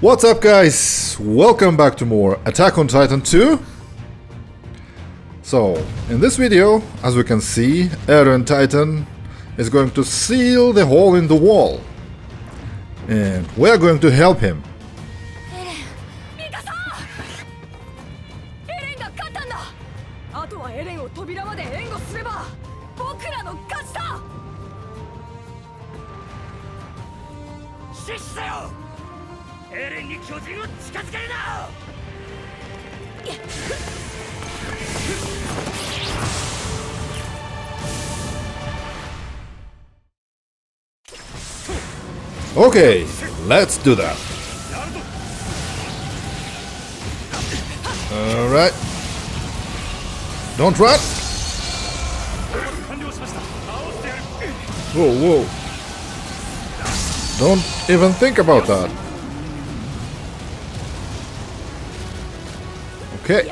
What's up guys? Welcome back to more Attack on Titan 2. So, in this video, as we can see, Eren Titan is going to seal the hole in the wall. And we're going to help him. Okay, let's do that. Alright. Don't run! Whoa, whoa. Don't even think about that. Okay.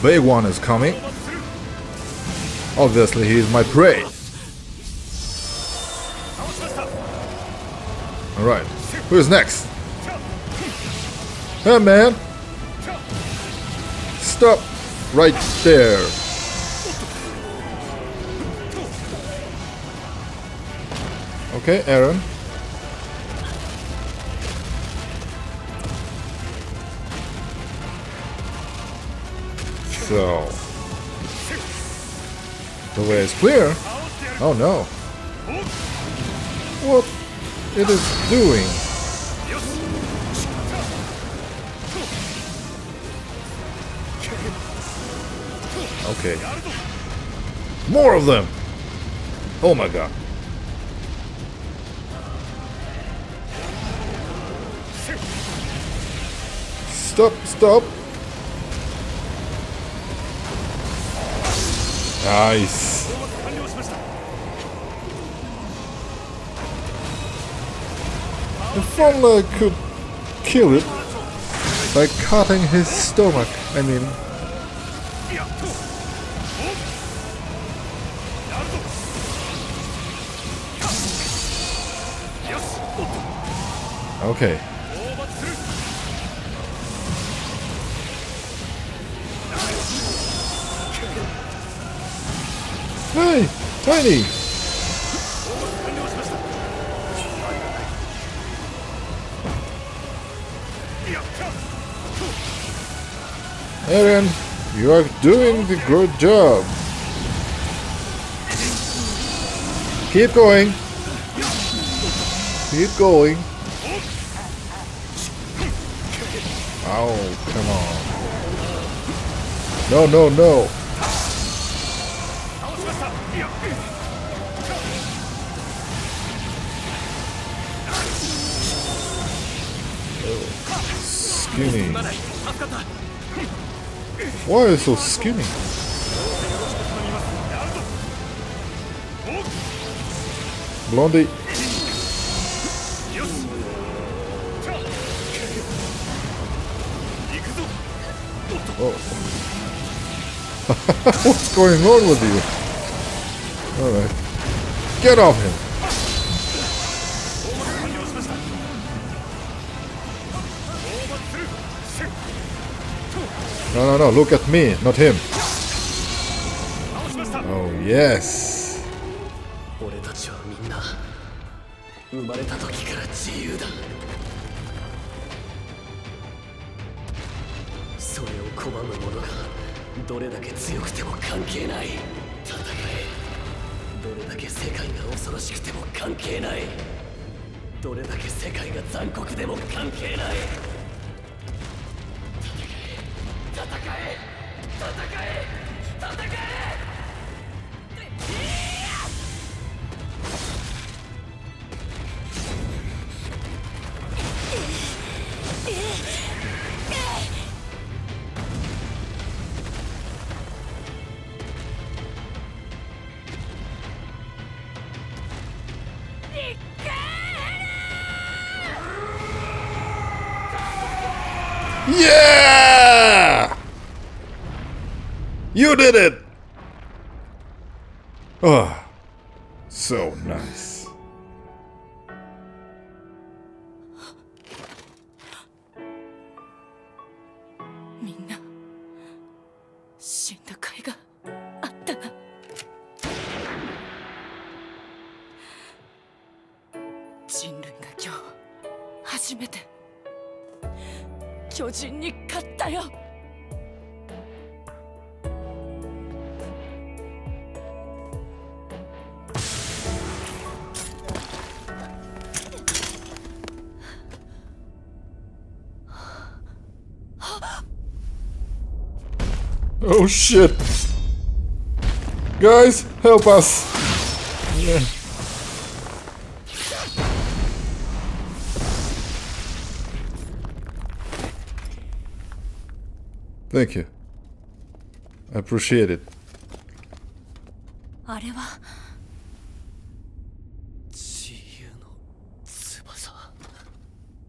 Big one is coming. Obviously, he is my prey. Alright. Who's next? Hey, man! Stop right there! Okay, Aaron. So... The way is clear! Oh no! What? it is doing. Okay. More of them! Oh my god. Stop, stop! Nice. If Fowler could kill it by cutting his stomach, I mean. Okay. Hey! Tiny! Aaron, you are doing the good job. Keep going. Keep going. Oh, come on. No, no, no. Oh, skinny. まだ助かった Why are you so skinny? やるぞお Blondie. よしじゃあ行くぞ Oh. What's going on with you? Alright. Get off him. No, no, no. Look at me, not him. Oh, yes. 俺たちはみんな生まれた時から自由だそれを拒む者がどれだけ強くても関係ない戦えどれだけ世界が恐ろしくても関係ないどれだけ世界が残酷でも関係ないえ戦え戦え戦え Yeah! You did it! Oh, shit! Guys, help us! Yeah. Thank you. I appreciate it. あれは自由の翼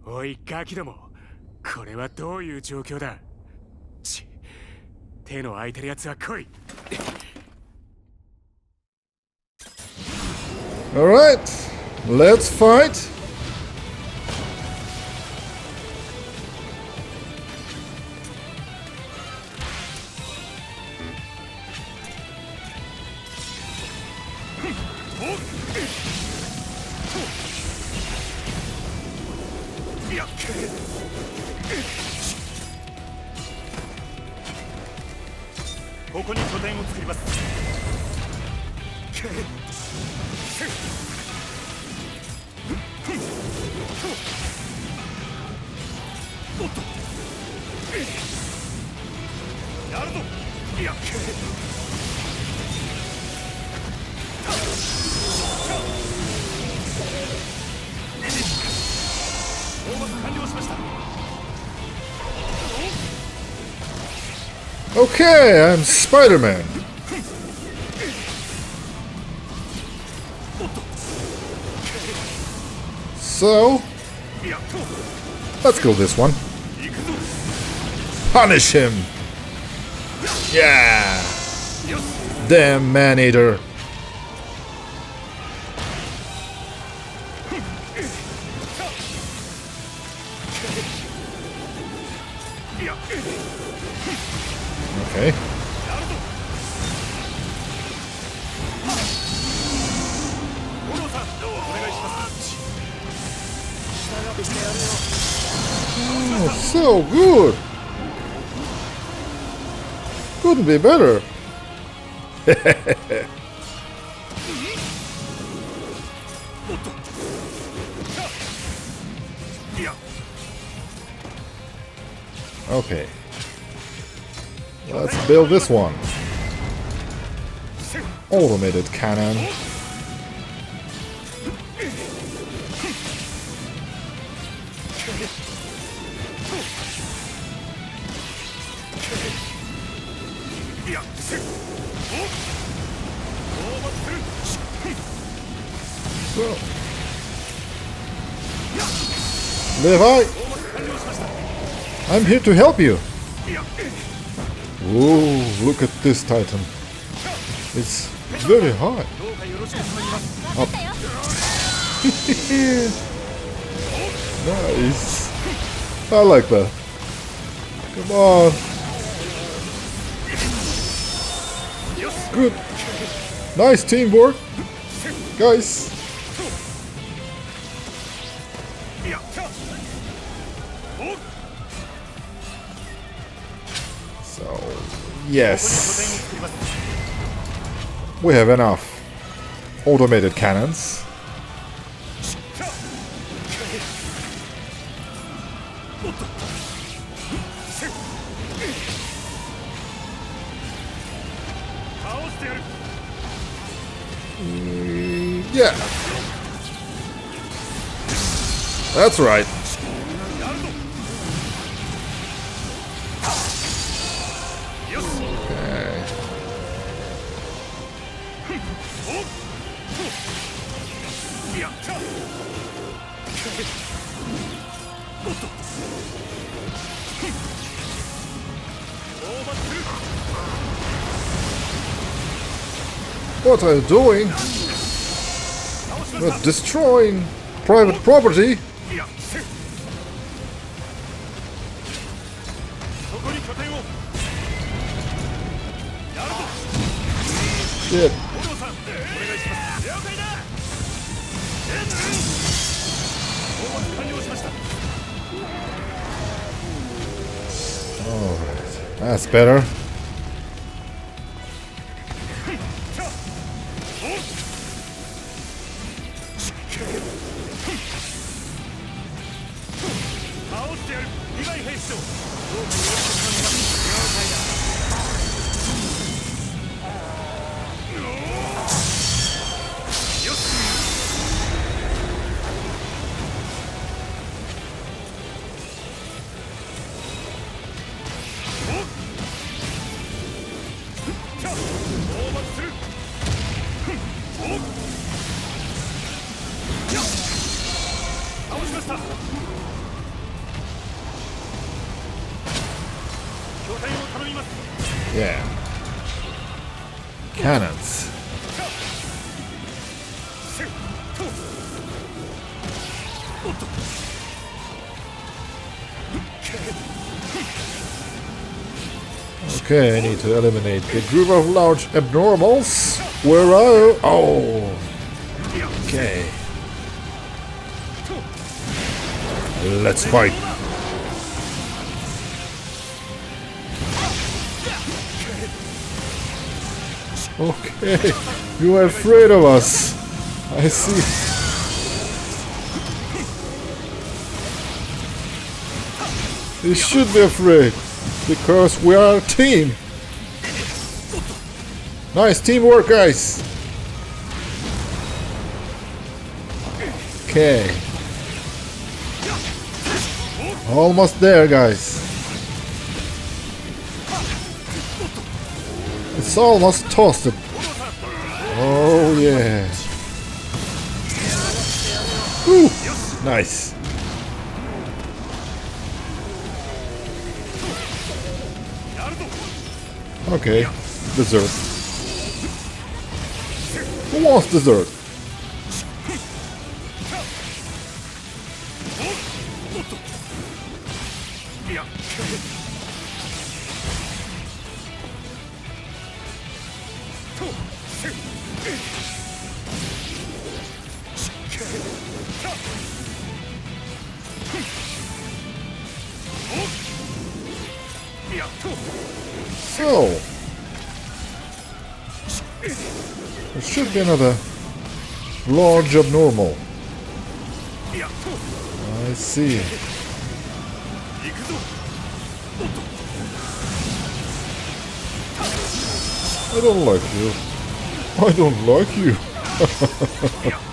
おいガキどもこれはどういう状況だち手の空いてるやつは来い Alright, let's fight! Okay, I'm Spider Man. So, いや let's kill this one. 行くぞ Punish him! Yeah! よし Damn man eater. いや Okay. so good! Couldn't be better. okay. Let's build this one. Automated cannon. Levi, I'm here to help you. Whoa, look at this titan. It's very high. Up. nice. I like that. Come on. Good. Nice teamwork. Guys. Yes. We have enough automated cannons. Mm, yeah. That's right. I was doing. Not destroying private property. Shit. Alright, that's better. Okay, I need to eliminate the group of large abnormals. Where are you? Oh. Okay. Let's fight. Okay, you are afraid of us. I see. You should be afraid, because we are a team. Nice teamwork, guys. Okay. Almost there, guys. It's almost toasted. Oh yeah. Woo! Nice. Okay, dessert. Who wants dessert? Another large abnormal. I see. I don't like you. I don't like you.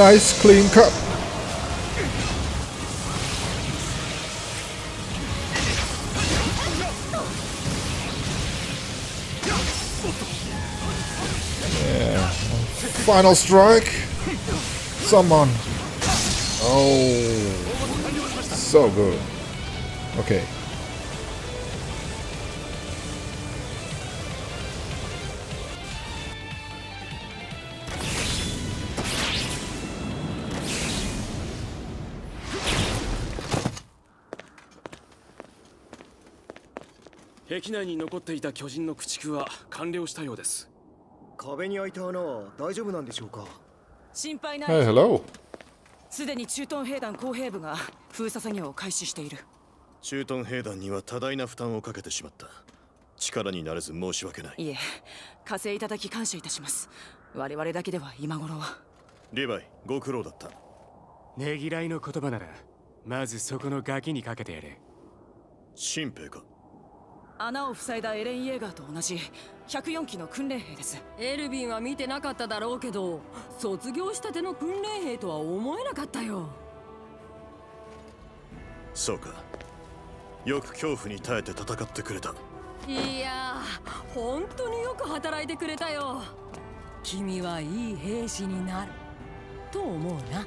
Nice clean cut. Yeah. Final strike. Someone. Oh. So good. Okay. 壁内に残っていた巨人の駆逐は完了したようです。壁に開いた穴は大丈夫なんでしょうか？心配な Hey, い hello. すでに駐屯兵団工兵部が封鎖作業を開始している。駐屯兵団には多大な負担をかけてしまった。力になれず申し訳ない。いえ加勢いただき感謝いたします。我々だけでは今頃は。リヴァイご苦労だった。ねぎらいの言葉ならまずそこのガキにかけてやれ。新兵か穴を塞いだエレン・イェーガーと同じ104期の訓練兵です。エルヴィンは見てなかっただろうけど卒業したての訓練兵とは思えなかったよ。そうか。よく恐怖に耐えて戦ってくれた。いやー本当によく働いてくれたよ。君はいい兵士になる。と思うな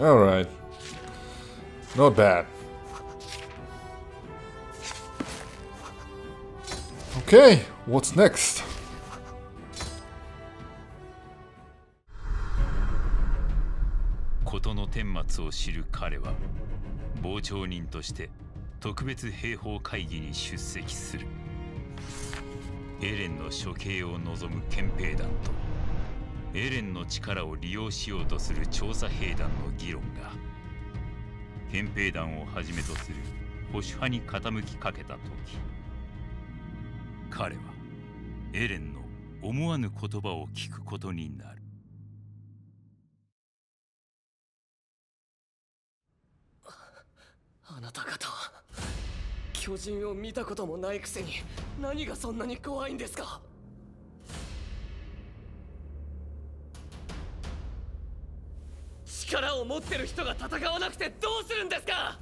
Alright. Not bad. Okay, what's next? 事の顛末を知る彼は傍聴人として特別兵法会議に出席するエレンの処刑を望む憲兵団とエレンの力を利用しようとする調査兵団の議論が憲兵団をはじめとする保守派に傾きかけた時彼はエレンの思わぬ言葉を聞くことになる。あなた方は巨人を見たこともないくせに何がそんなに怖いんですか？力を持ってる人が戦わなくてどうするんですか？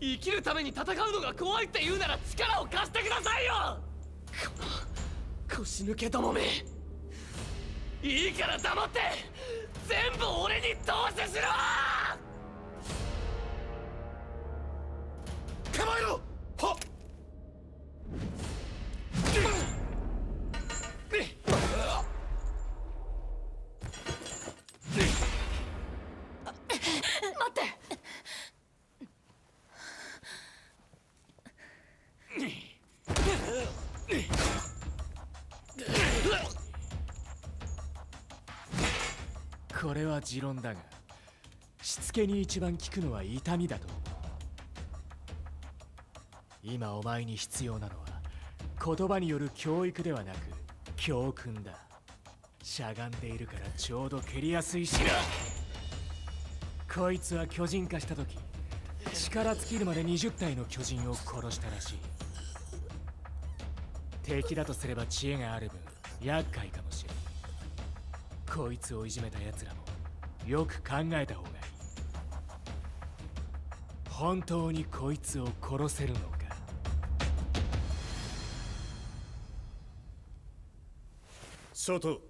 生きるために戦うのが怖いって言うなら力を貸してくださいよ！この腰抜けどもめ。いいから黙って！全部俺に投資しろ構えろ！はっ！れは持論だがしつけに一番効くのは痛みだと。今お前に必要なのは言葉による教育ではなく教訓だ。しゃがんでいるからちょうど蹴りやすいしな。こいつは巨人化した時力尽きるまで20体の巨人を殺したらしい。敵だとすれば知恵がある分厄介かもしれん。こいつをいじめた奴らもよく考えた方がいい。本当にこいつを殺せるのか。外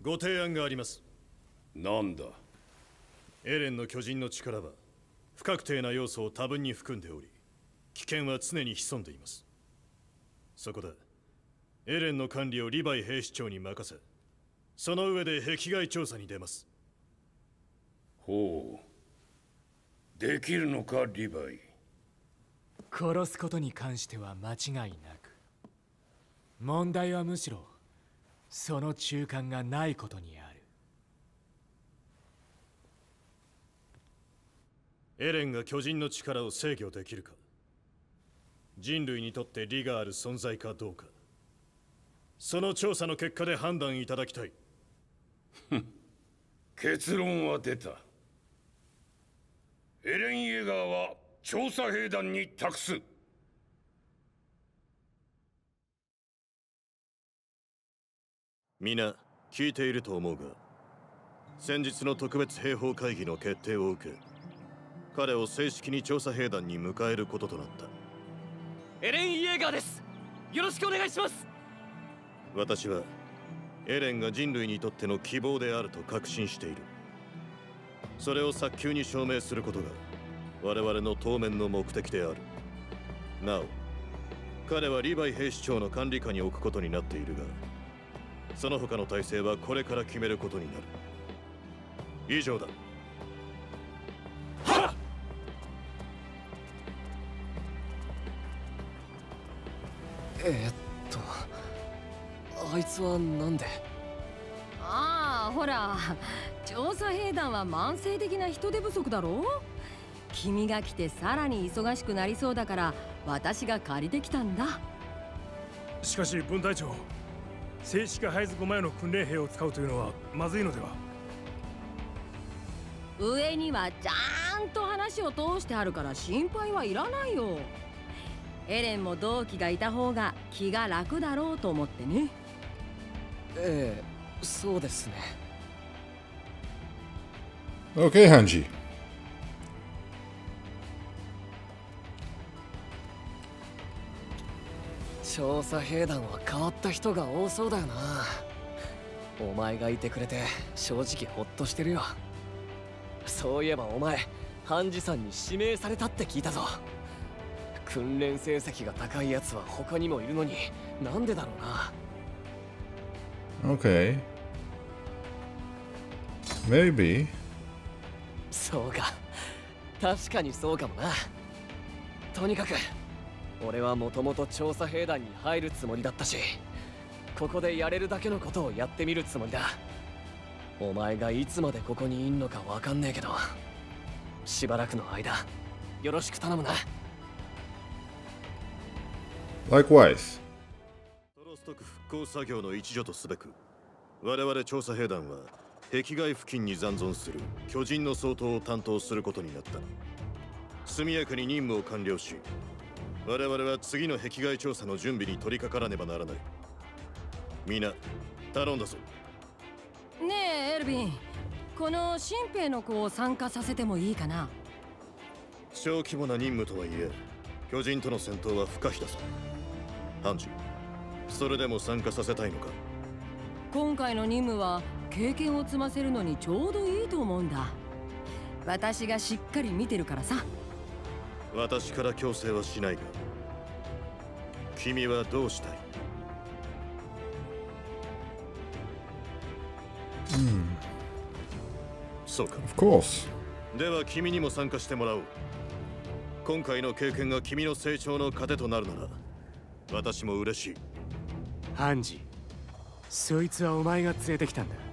ご提案があります。なんだ？エレンの巨人の力は不確定な要素を多分に含んでおり危険は常に潜んでいます。そこでエレンの管理をリヴァイ兵士長に任せその上で壁外調査に出ますほう。できるのかリヴァイ？殺すことに関しては間違いなく。問題はむしろその中間がないことにある。エレンが巨人の力を制御できるか。人類にとって利がある存在かどうか。その調査の結果で判断いただきたい。結論は出たエレン・イエガーは調査兵団に託す。皆聞いていると思うが先日の特別兵法会議の決定を受け彼を正式に調査兵団に迎えることとなった。エレン・イエーガーです。よろしくお願いします。私はエレンが人類にとっての希望であると確信しているそれを早急に証明することが我々の当面の目的である。なお彼はリヴァイ兵士長の管理下に置くことになっているがその他の体制はこれから決めることになる。以上だ。えー、っとあいつはなんで？ああほら調査兵団は慢性的な人手不足だろ？君が来てさらに忙しくなりそうだから私が借りてきたんだ。しかし分隊長正式配属前の訓練兵を使うというのはまずいのでは？上にはちゃんと話を通してあるから心配はいらないよ。エレンも同期がいた方が気が楽だろうと思ってね。ええそうですね Okay, Hanji. 調査兵団は変わった人が多そうだよなお前がいてくれて正直ホッとしてるよそういえばお前ハンジさんに指名されたって聞いたぞ訓練成績が高いやつは他にもいるのになんでだろうな Okay. Maybe. そうか。確かにそうかもな。とにかく俺はもともと調査兵団に入るつもりだったしここでやれるだけのことをやってみるつもりだ。お前がいつまでここにいんのかわかんねえけどしばらくの間よろしく頼むな。Likewise. トロストク復興作業の一助とすべく我々調査兵団は壁外付近に残存する巨人の相当を担当することになった。速やかに任務を完了し我々は次の壁外調査の準備に取り掛からねばならない。皆頼んだぞ。ねえエルヴィン。この新兵の子を参加させてもいいかな？小規模な任務とはいえ巨人との戦闘は不可避だぞ。ハンジそれでも参加させたいのか？今回の任務は経験を積ませるのにちょうどいいと思うんだ。私がしっかり見てるからさ。私から強制はしないが君はどうしたい？Hmm. そうか。Of course. では君にも参加してもらおう。今回の経験が君の成長の糧となるなら私も嬉しい。ハンジそいつはお前が連れてきたんだ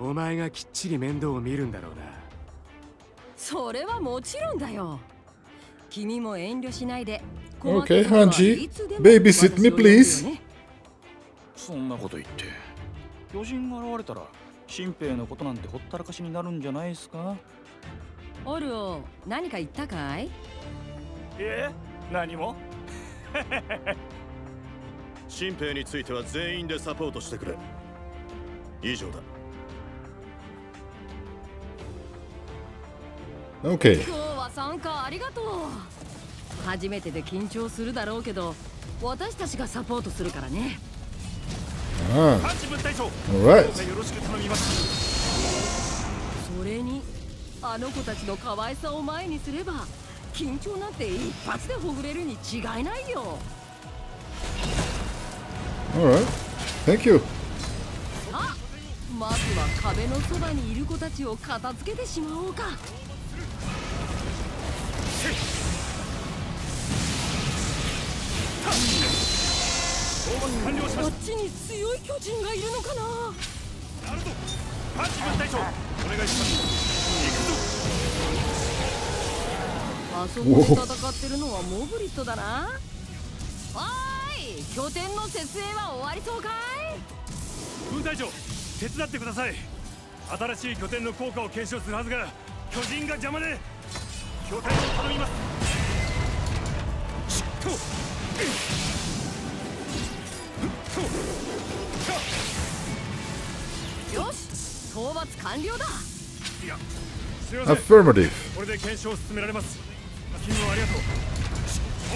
お前がきっちり面倒を見るんだろうな。それはもちろんだよ。君も遠慮しないで困った Okay, ことはい Hanji. つでも Babysit me, 私を呼べるよ please. ねそんなこと言って。巨人が現れたら新兵のことなんてほったらかしになるんじゃないですか？オルオ何か言ったかい？え？何も？新兵については全員でサポートしてくれ。以上だ Okay. 今日は参加ありがとう初めてで緊張するだろうけど私たちがサポートするからね Ah. ハンチ分隊長 Alright. それにあの子たちの可愛さを前にすれば緊張なんて一発でほぐれるに違いないよ Alright. Thank you. まずは壁のそばにいる子たちを片付けてしまおうかこっちに強い巨人がいるのかな？たなるぞハンチ分隊長お願いします。あそこで戦ってるのはモブリットだな。おーい拠点の設営は終わりそうかい？分隊長手伝ってください。新しい拠点の効果を検証するはずが巨人が邪魔で拠点を頼みます。よし。討伐完了だ。いやすいません。Affirmative. これで検証を進められます。勤務ありがとう。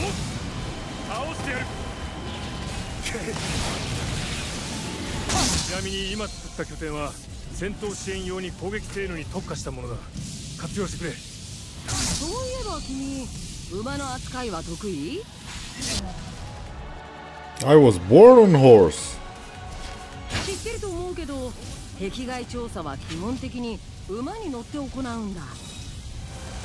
お倒してやる。ちなみに今作った拠点は戦闘支援用に攻撃性能に特化したものだ。活用してくれそういえば君馬の扱いは得意？I was born on horse. 知ってると思うけど壁外調査は基本的に馬に乗って行うんだ。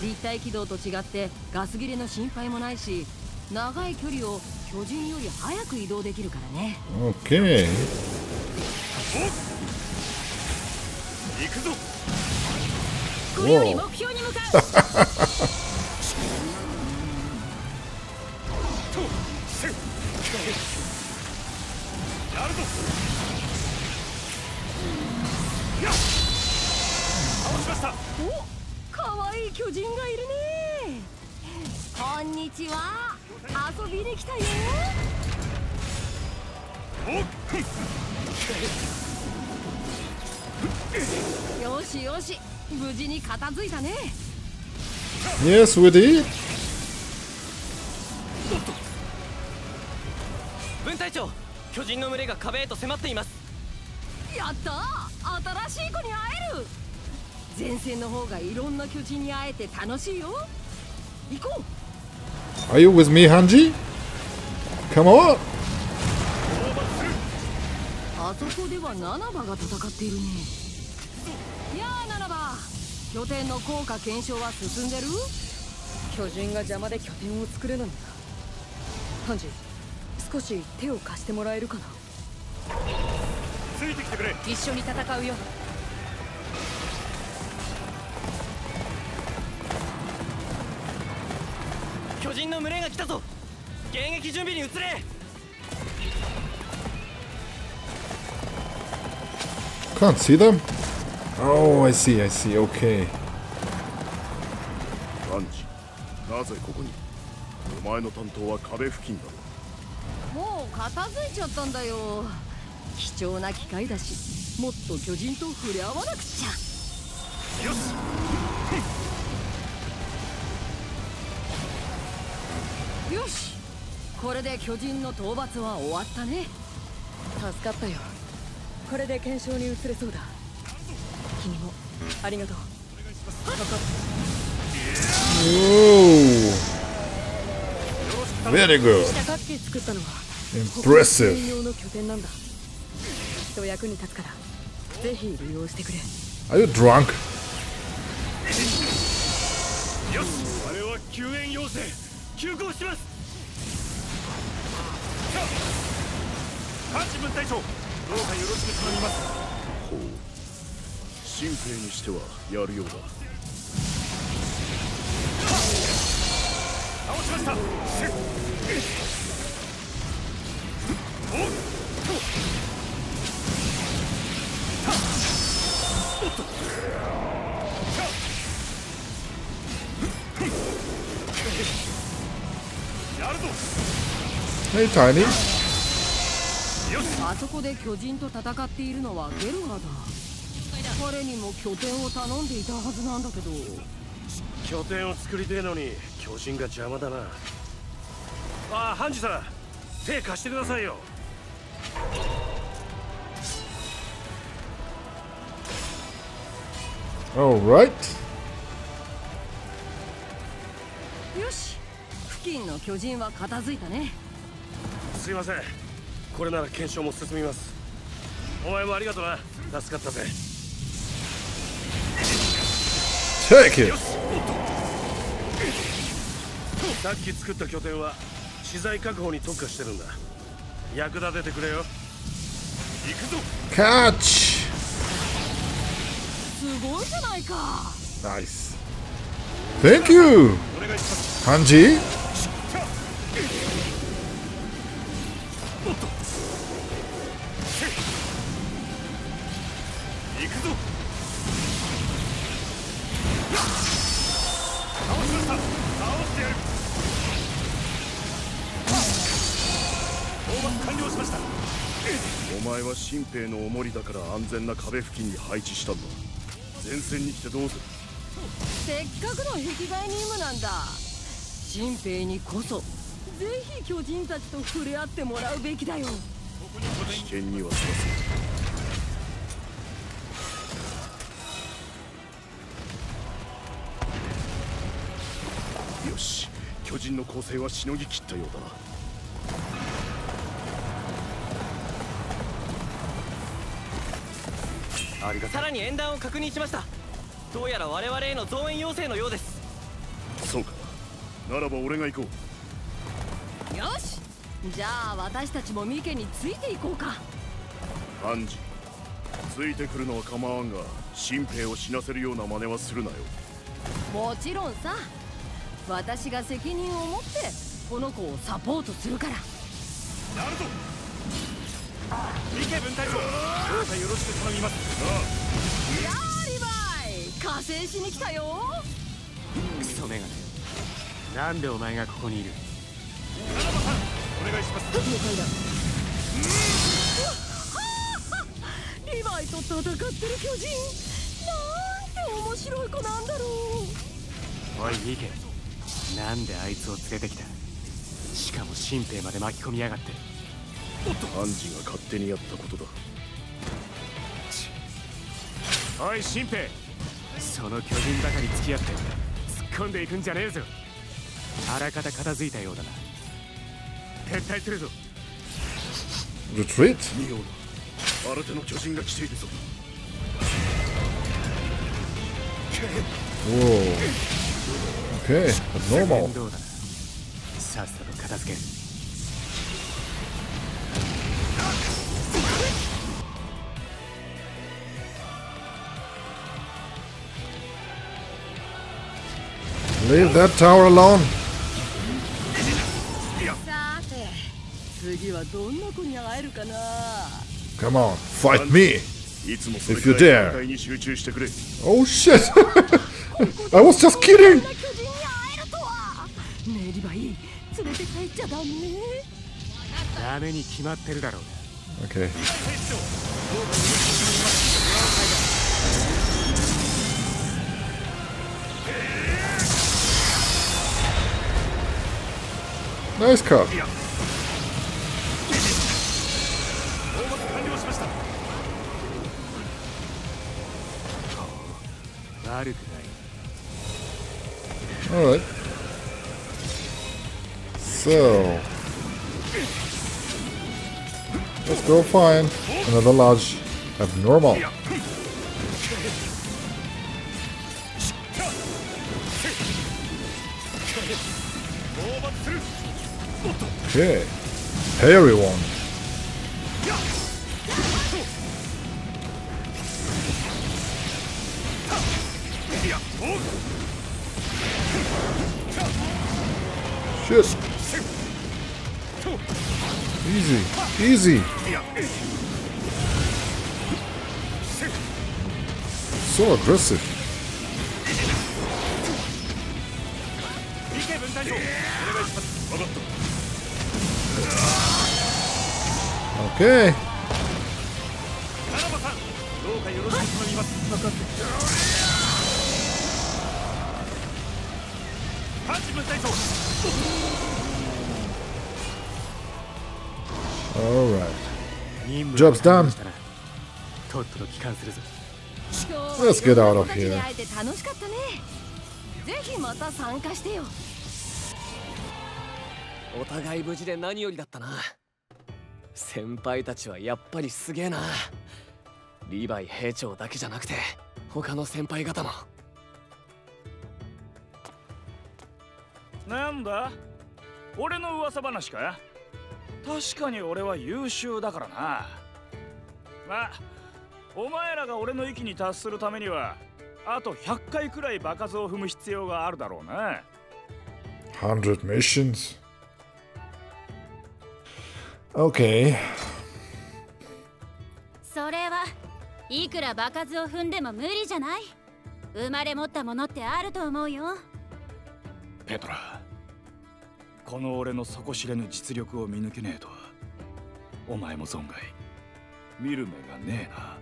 立体軌道と違ってガス切れの心配もないし長い距離を巨人より早く移動できるからね。Okay. 行くぞ。これより目標に向かう こんにちは。遊びに来たよ。よしよし。無事に片付いたね。Yes, we did. 分隊長巨人の群れが壁へと迫っています。やった新しい子に会える。前線の方がいろんな巨人に会えて楽しいよ。行こう Are you with me, Hanji? Come on! あそこではナナバが戦っているね。やあナナバ拠点の効果検証は進んでる？巨人が邪魔で拠点を作れないんだハンジ少し手を貸してもらえるかな？ついてきてくれ。一緒に戦うよ巨人の群れが来たぞ。迎撃準備に移れ。Can't see them? Oh, I see, I see, okay. アンジなぜここに？お前の担当は壁付近だろ。もう片付いちゃったんだよ。貴重な機会だしもっと巨人と触れ合わなくちゃ。よしよしこれで巨人の討伐は終わったね助かったよこれで検証に移れそうだ君もありがとう Whoa! Very good. Impressive. 専用の拠点なんだきっと役に立つからぜひ利用してくれ Are you drunk? よしあれは救援要請急行します。ハンチ分隊長どうかよろしく頼みます。ほう。新兵にしてはやるようだ。倒しました。おっおっと Hey, Tiny. あそこで巨人と戦っているのはゲルガーだ。彼にも拠点を頼んでいたはずなんだけど。拠点を作りてえのに巨人が邪魔だな。ああハンジさん手貸してくださいよ。Alright. よし。付近の巨人は片付いたねすいません。これなら検証も進みます。お前もありがとな。助かったぜ。Take it. さっき作った拠点は資材確保に特化してるんだ。役立ててくれよ。行くぞ。Catch! すごいじゃないか。Nice. Thank you! お願新兵のおもりだから安全な壁付近に配置したんだ。前線に来てどうするせっかくの壁外任務なんだ。新兵にこそぜひ巨人たちと触れ合ってもらうべきだよ。危険にはさせよし巨人の攻勢はしのぎ切ったようだなさらに演談を確認しました。どうやら我々への増援要請のようです。そうか。ならば俺が行こう。よし。じゃあ私たちもミケについていこうか。ハンジ。ついてくるのは構わんが新兵を死なせるような真似はするなよ。もちろんさ。私が責任を持ってこの子をサポートするから。やるぞミケ分隊長どうかよろしく頼みます。やーリイ加勢しに来たよ。クソメガネなんでお前がここにいる？お願いします了解だリヴァイと戦ってる巨人。なんて面白い子なんだろう。おいミケ。なんであいつを連れてきた？しかも新兵まで巻き込みやがってハンジが勝手にやったことだ。おい新兵その巨人ばかり付き合って突っ込んでいくんじゃねえぞ。あらかた片付いたようだな。撤退するぞ。Retreat? ミオナ新手の巨人が来ているぞ。Whoa. Okay, that's normal. 面倒だなさっさと片付ける Leave that tower alone. Come on, fight me! If you dare. Oh shit! I was just kidding! Okay. Nice cut. 悪くない Alright. So. Let's go find another lodge abnormal. Okay. Hairy one. Shit. Easy. Easy. So aggressive. Okay. All right. Job's done. Let's get out of here. お互い無事で何よりだったな。先輩たちはやっぱりすげえな。リヴァイ兵長だけじゃなくて他の先輩方も。なんだ？俺の噂話か？確かに俺は優秀だからな。まあお前らが俺の域に達するためにはあと100回くらい場数を踏む必要があるだろうな。100 missions. Okay. それはいくら場数を踏んでも無理じゃない。生まれ持ったものってあると思うよ。ペトラこの俺の底知れぬ実力を見抜けねえとお前も存外見る目がねえな。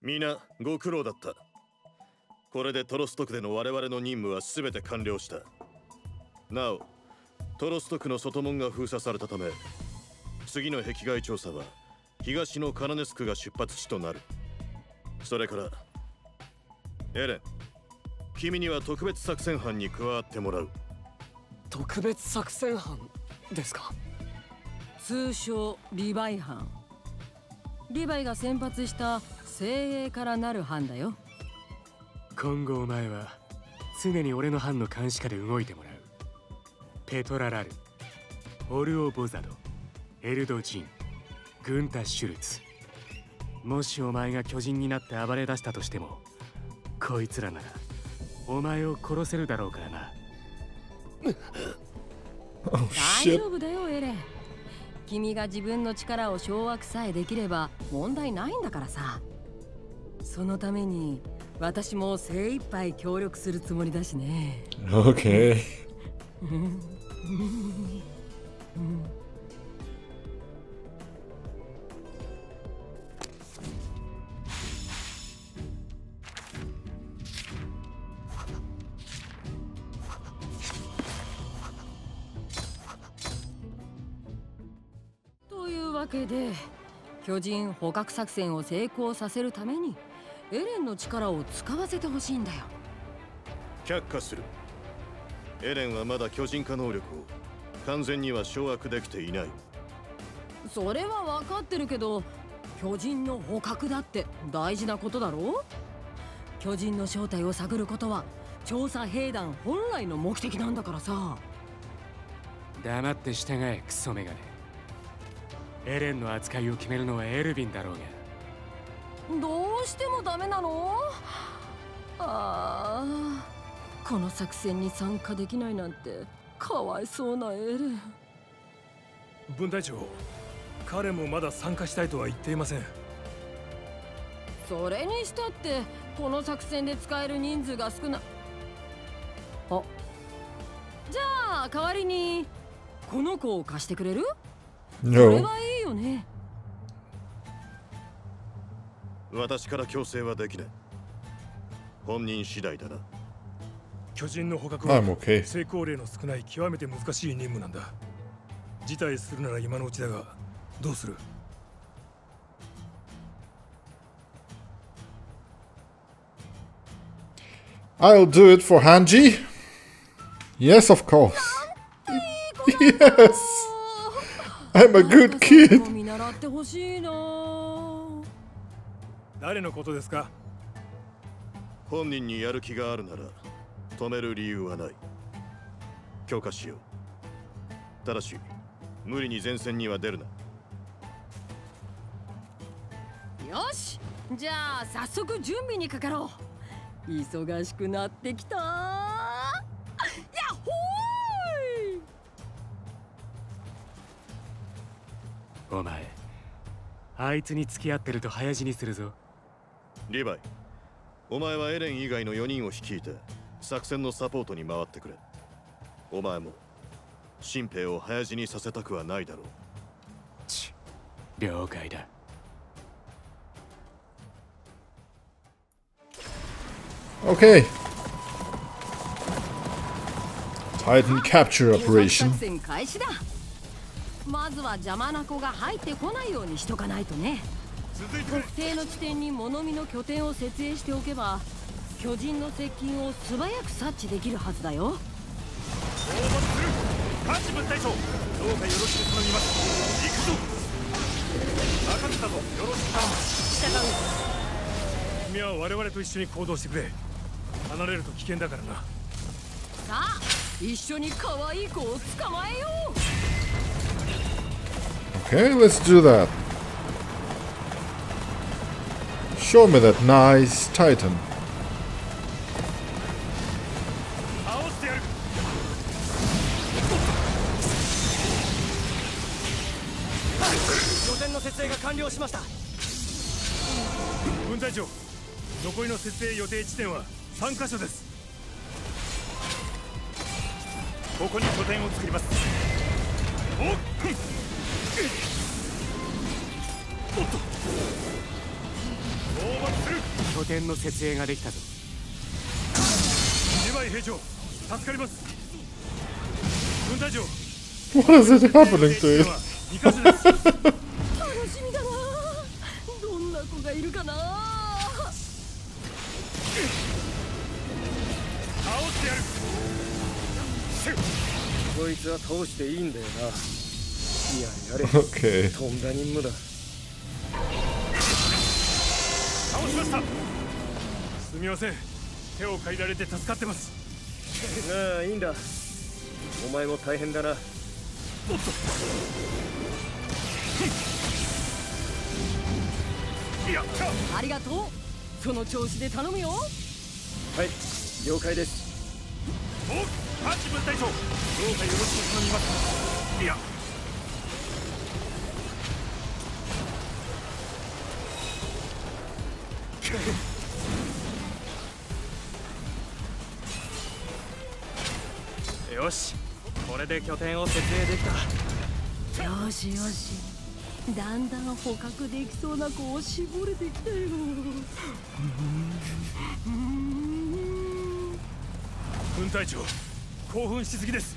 皆ご苦労だったこれでトロストクでの我々の任務は全て完了した。なおトロストクの外門が封鎖されたため次の壁外調査は東のカナネスクが出発地となる。それからエレン君には特別作戦班に加わってもらう。特別作戦班ですか？通称リヴァイ班。リヴァイが先発した精鋭からなる班だよ。今後お前は常に俺の班の監視下で動いてもらう。ペトラ・ラルオルオ・ボザドエルド・ジングンタ・シュルツ。もしお前が巨人になって暴れ出したとしてもこいつらならお前を殺せるだろうからな。大丈夫だよエレン。君が自分の力を掌握さえできれば問題ないんだからさ。そのために私も精一杯協力するつもりだしね Okay. というわけで巨人捕獲作戦を成功させるためにエレンの力を使わせてほしいんだよ。却下する。エレンはまだ巨人化能力を完全には掌握できていない。それは分かってるけど巨人の捕獲だって大事なことだろ？巨人の正体を探ることは調査兵団本来の目的なんだからさ。黙って従えクソメガネ。エレンの扱いを決めるのはエルヴィンだろうが。どうしてもダメなの？ああこの作戦に参加できないなんてかわいそうなエレン。分隊長彼もまだ参加したいとは言っていません。それにしたってこの作戦で使える人数が少な。あ。じゃあ代わりにこの子を貸してくれる？No. それはいいよね私から強制はできない本人次第だな巨人の捕獲は.成功例の少ない極めて難しい任務なんだ辞退するなら今のうちだがどうする？I'll do it for Hanji? Yes, of course. yes. I'm a good kid. 誰のことですか？本人にやる気があるなら止める理由はない。強化しよう。ただし無理に前線には出るな。よしじゃあ早速準備にかかろう。忙しくなってきた。やっほーい！お前あいつに付き合ってると早死にするぞリヴァイお前はエレン以外の4人を率いて作戦のサポートに回ってくれ。お前も新兵を早死にさせたくはないだろう。了解だ。Okay. Titan capture 作 operation. 戦開始だまずは邪魔な子が入ってこないようにしとかないとね特定の地点に物見の拠点を設営しておけば巨人の接近を素早く察知できるはずだよ。ハンチ分隊長どうかよろしく頼みます。行くぞ。任せたぞ。よろしく頼む。君は我々と一緒に行動してくれ。離れると危険だからな。さあ一緒に可愛い子を捕まえよう。Okay, let's do that. Show me that nice Titan. 点の設営ができたぞ。リヴァイ兵長助かります。分隊長。What is it happening to it? 2カ所です楽しみだな。どんな子がいるかな。倒してやる。こいつは倒していいんだよな。いややれ。Okay. とんだ任務だ。倒しました。すみません。手を借りられて助かってます。ああいいんだ。お前も大変だな。おっと。やった。ありがとう。その調子で頼むよ。はい了解です。おハンチ分隊長どうかよろしく頼みます。いやよしこれで拠点を設営できた。よしよしだんだん捕獲できそうな子を絞れてきたよ。分隊長興奮しすぎです。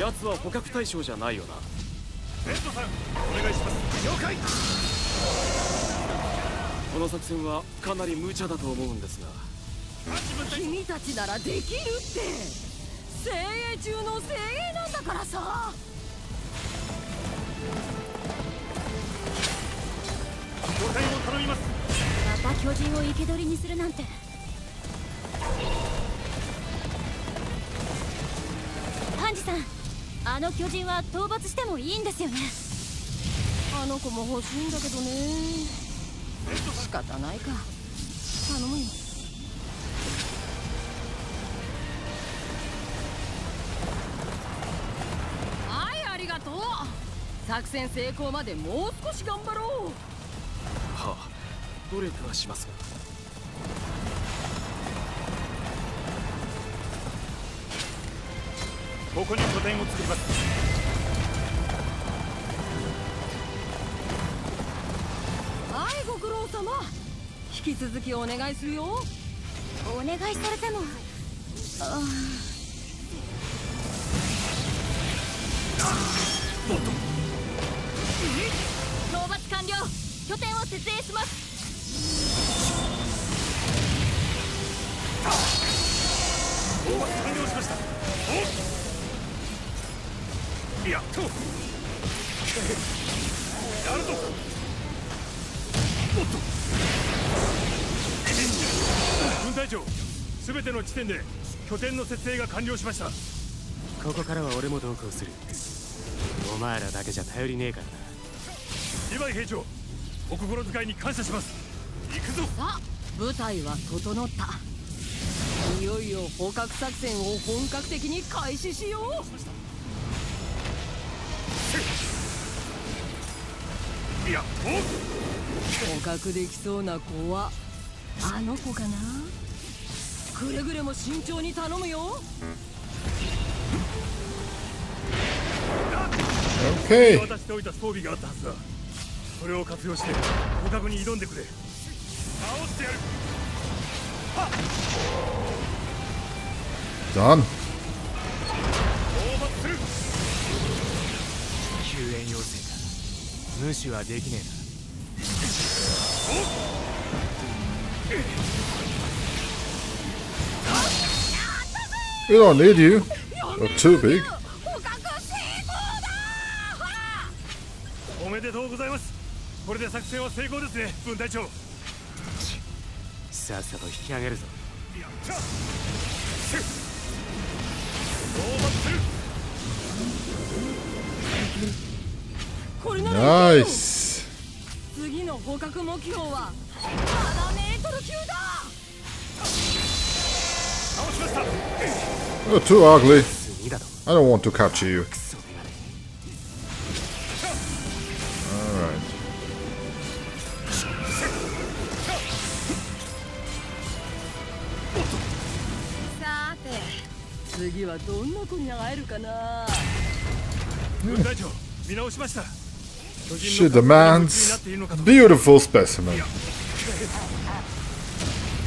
奴は捕獲対象じゃないよな。ベントさんお願いします。了解この作戦はかなり無茶だと思うんですが。君たちならできるって。精鋭中の精鋭なんだからさ。頼みます。また巨人を生け捕りにするなんて。ハンジさんあの巨人は討伐してもいいんですよね。あの子も欲しいんだけどね仕方ないか。頼むよ。はいありがとう。作戦成功までもう少し頑張ろう。はあ努力はしますが。ここに拠点を作りますいご苦労様。引き続きお願いするよ。お願いされても。あ討伐完了。拠点を設営します。討伐完了しました。おやっと。やるぞ軍隊長すべての地点で拠点の設営が完了しました。ここからは俺も同行する。お前らだけじゃ頼りねえからなリヴァイ兵長お心遣いに感謝します。行くぞ。さあ部隊は整ったいよいよ捕獲作戦を本格的に開始しよう。いやお捕獲できそうな子は？あの子かな？くれぐれも慎重に頼むよ。Okay. 渡しておいた装備があったはずだ。それを活用して捕獲に挑んでくれ。倒してやる。Done. 討伐する。救援要請か。無視はできねえ We don't need you. You're too big. おめでとうございますこれで作戦は成功ですね分隊長さっさと引き上げるぞやった討伐するこれなら Nice. 捕獲目標は7メートル級だ倒しました You're too ugly. I don't want to catch you. Alright. さ She demands beautiful specimen.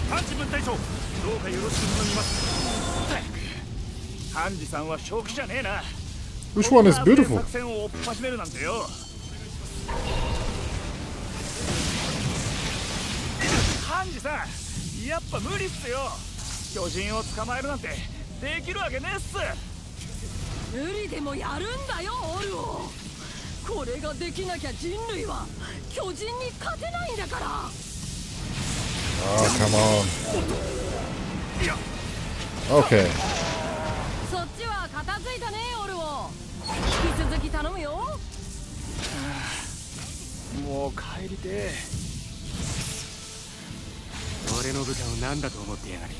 パンチ分隊長どうかよろしく頼みますハンジさんは正気じゃねえな Which one is こんな beautiful? これができなきゃ人類は巨人に勝てないんだから。Oh, come on. Okay. そっちは片付いたねオルオ。引き続き頼むよ。もう帰りてえ。俺の部下を何だと思ってやがる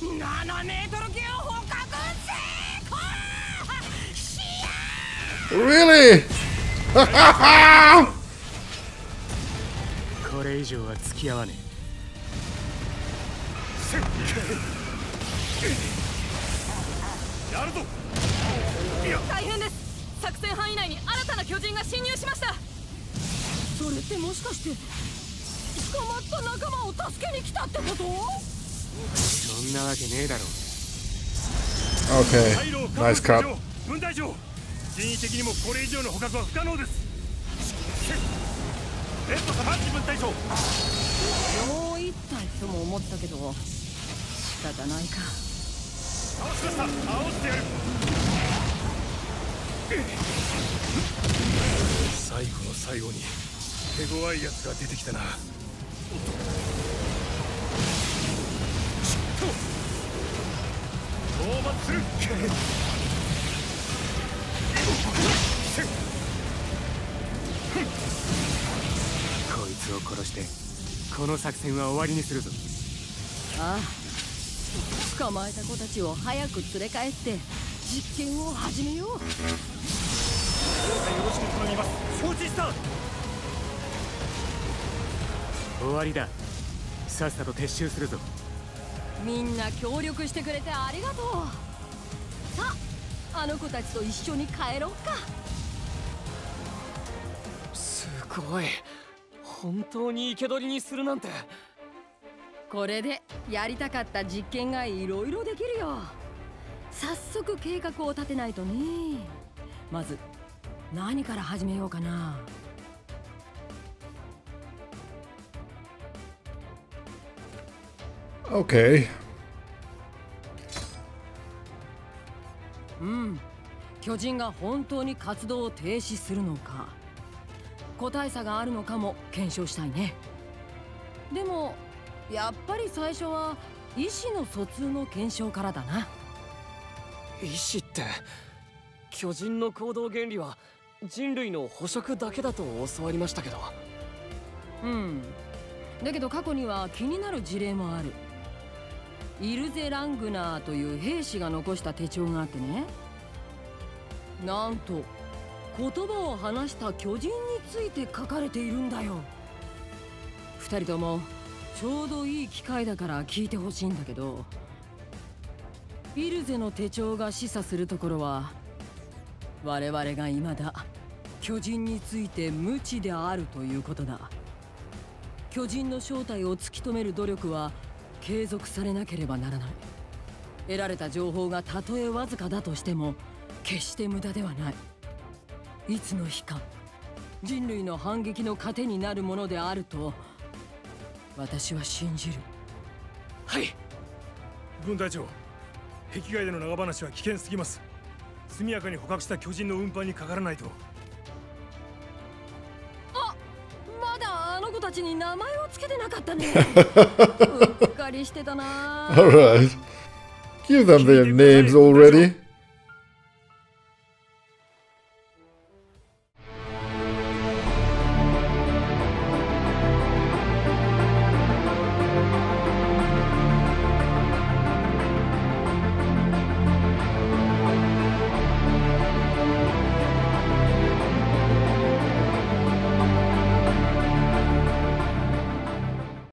7メートル級捕獲成功 Really? これ以上は付き合わねやるぞ。大変です。作戦範囲内に新たな巨人が侵入しました。それってもしかして捕まった仲間を助けに来たってこと？そんなわけねえだろ。Nice. 分隊長。人為的にもこれ以上の捕獲は不可能です。レッド分隊長。もう一体とも思ったけど仕方ないか。倒しました。倒してやる。最後の最後に手強いやつが出てきたな。討伐するこいつを殺してこの作戦は終わりにするぞ。ああ捕まえた子たちを早く連れ帰って実験を始めよう。よろしく頼みます。承知した。終わりだ。さっさと撤収するぞみんな協力してくれてありがとう。さああの子たちと一緒に帰ろうか。すごい。本当に生け捕りにするなんて。これでやりたかった実験がいろいろできるよ。早速計画を立てないとね。まず何から始めようかな Okay. うん巨人が本当に活動を停止するのか。個体差があるのかも検証したいね。でもやっぱり最初は意思の疎通の検証からだな。意志って巨人の行動原理は人類の捕食だけだと教わりましたけど。うんだけど過去には気になる事例もあるイルゼ・ラングナーという兵士が残した手帳があってね。なんと言葉を話した巨人について書かれているんだよ。二人ともちょうどいい機会だから聞いてほしいんだけど。イルゼの手帳が示唆するところは我々が未だ巨人について無知であるということだ。巨人の正体を突き止める努力は継続されなければならない。得られた情報がたとえわずかだとしても決して無駄ではない。いつの日か人類の反撃の糧になるものであると私は信じる。はい。分隊長壁外での長話は危険すぎます。速やかに捕獲した巨人の運搬にかからないと。たちに名前を付けてなかったねうっかりしてたな Alright. Give them their names already.